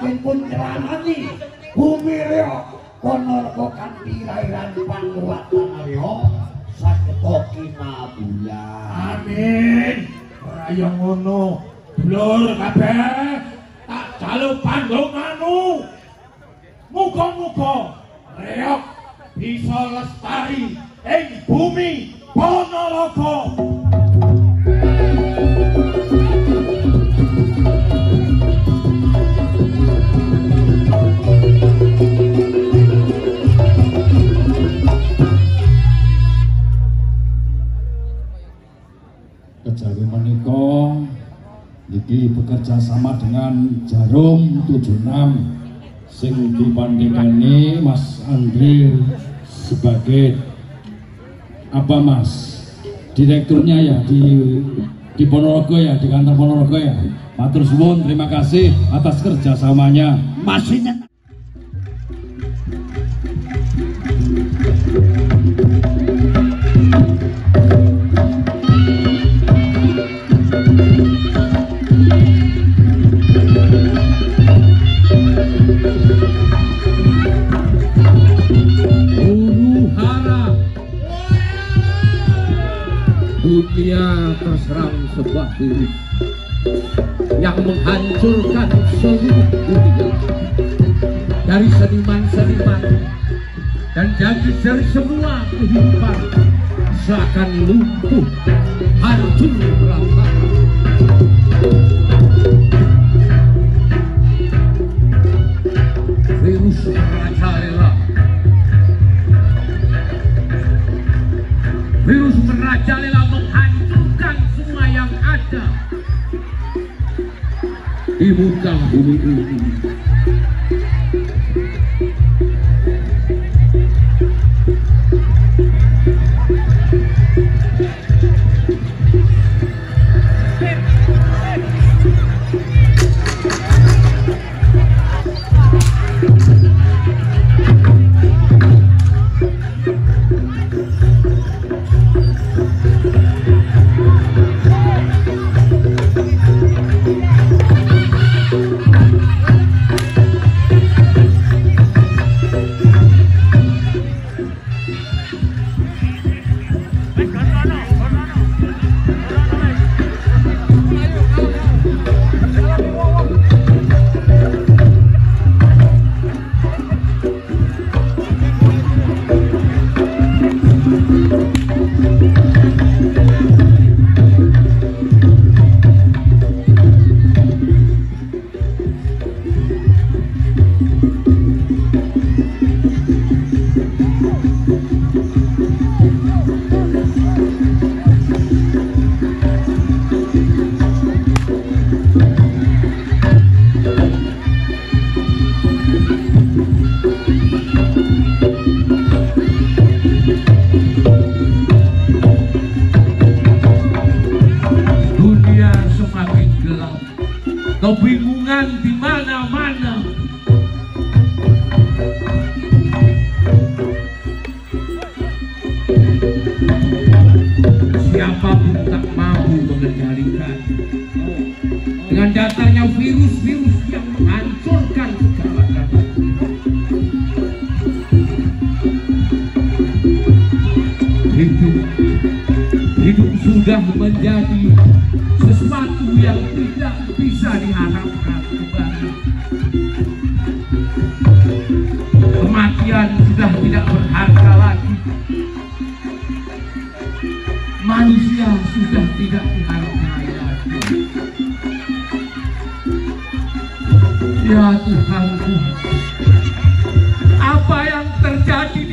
mungkin pun bumi reo kono rego kanthi rairan panguwatan reo saketa kinabulan Amin. Ora ya ngono. Dulur kabeh tak jaluk pandonganmu. Muga-muga reok bisa lestari ing bumi Ponorogo. Kejawi menika iki bekerja sama dengan Jarum 76 sing dipandhingani Mas Andre sebagai apa Mas? Direkturnya ya di di Ponorogo ya di kantor Ponorogo ya. Matur suwun terima kasih atas kerjasamanya dunia terserang sebuah virus yang menghancurkan seluruh dunia. Dari seniman-seniman dan dari, dari semua kehidupan seakan lumpuh hancur berantakan. Virus di muka bumi ini di mana-mana siapa pun tak mampu mengendalikan. Dengan datangnya virus-virus yang sudah menjadi sesuatu yang tidak bisa diharapkan kembali. Kematian sudah tidak berharga lagi. Manusia sudah tidak dihargai lagi. Ya Tuhanku, apa yang terjadi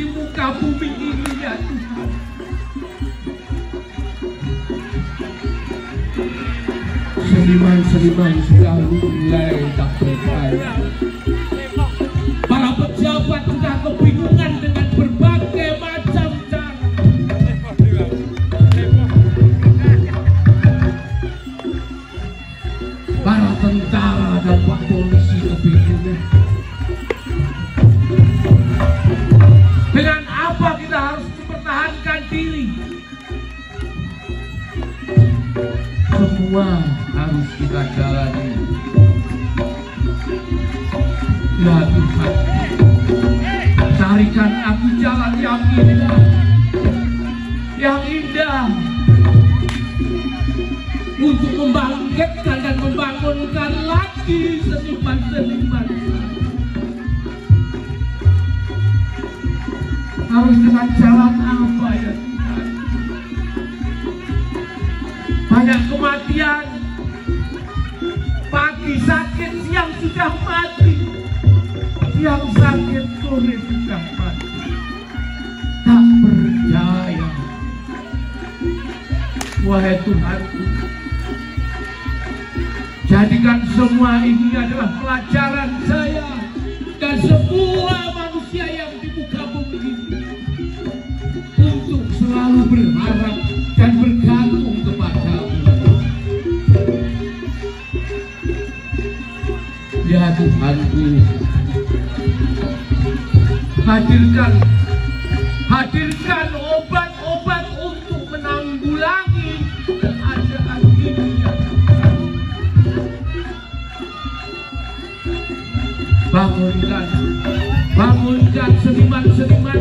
seniman-seniman sudah mulai tak berdaya. Para pejabat sudah kebingungan dengan berbagai macam cara. Para tentara dan pak polisi kebingungan. Dengan apa kita harus mempertahankan diri? Semua harus kita jalani Ya Tuhan, carikan aku jalan yang indah, yang indah untuk membangkitkan dan membangunkan lagi seniman-seniman. Harus dengan jalan apa ya Tuhan? Banyak kematian, sakit, siang sudah mati, siang sakit, sore sudah mati. Tak berdaya. Wahai Tuhanku, jadikan semua ini adalah pelajaran saya dan semua manusia yang di muka bumi ini untuk selalu berharap Tuhanku, hadirkan hadirkan obat-obat untuk menanggulangi keadaan ini. Bangunkan bangunkan seniman-seniman